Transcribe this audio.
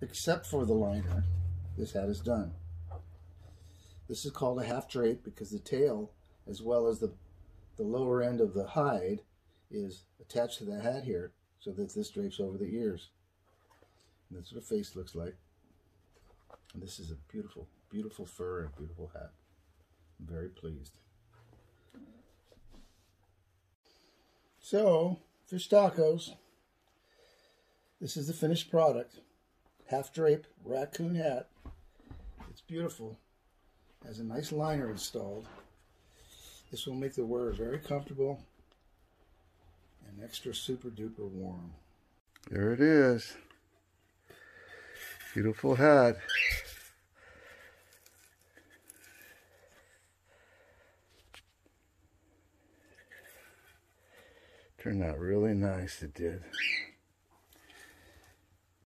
except for the liner, this hat is done. This is called a half drape because the tail, as well as the, the lower end of the hide, is attached to the hat here so that this drapes over the ears. And that's what a face looks like. And this is a beautiful, beautiful fur and beautiful hat. I'm very pleased. So, fish tacos. This is the finished product. Half drape raccoon hat. It's beautiful. Has a nice liner installed. This will make the wearer very comfortable and extra super duper warm. There it is. Beautiful hat. Turned out really nice, it did.